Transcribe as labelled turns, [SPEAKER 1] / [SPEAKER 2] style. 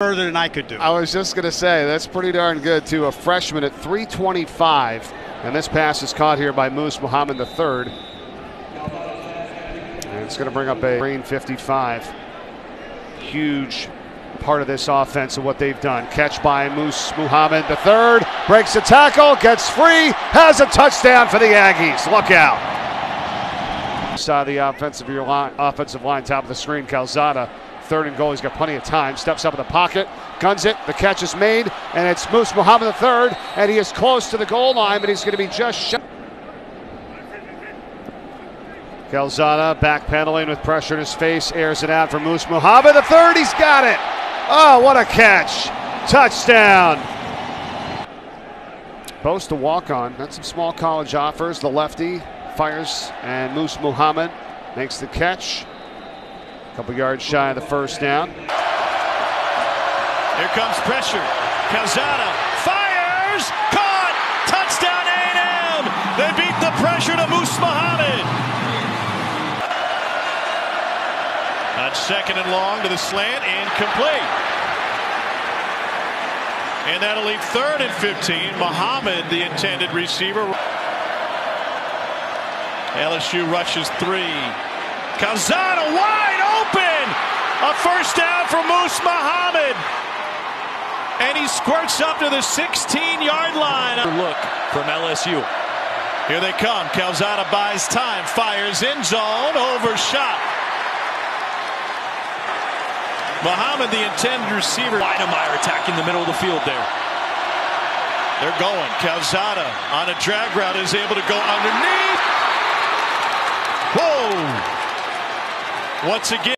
[SPEAKER 1] further than I could do.
[SPEAKER 2] I was just going to say, that's pretty darn good, to A freshman at 325. And this pass is caught here by Moose Muhammad III. And it's going to bring up a green 55. Huge part of this offense and what they've done. Catch by Moose Muhammad III. Breaks a tackle, gets free, has a touchdown for the Aggies. Look out. Saw the offensive line, offensive line, top of the screen. Calzada, third and goal. He's got plenty of time. Steps up in the pocket, guns it. The catch is made, and it's Moose Muhammad III, and he is close to the goal line, but he's going to be just shot. Calzada backpedaling with pressure in his face, airs it out for Moose Muhammad III. He's got it. Oh, what a catch! Touchdown. Boast to walk on. That's some small college offers. The lefty fires, and Moose Muhammad makes the catch. A couple yards shy of the first down.
[SPEAKER 3] Here comes pressure. Calzada fires, caught, touchdown A&M. They beat the pressure to Moose Muhammad. On second and long to the slant, incomplete. And that'll leave third and 15. Muhammad, the intended receiver. LSU rushes three. Calzada wide open. A first down for Moose Muhammad. And he squirts up to the 16 yard line.
[SPEAKER 4] Look from LSU.
[SPEAKER 3] Here they come. Calzada buys time, fires in zone, overshot. Muhammad, the intended receiver.
[SPEAKER 4] Weidemeyer attacking the middle of the field there.
[SPEAKER 3] They're going. Calzada on a drag route is able to go underneath. Once again.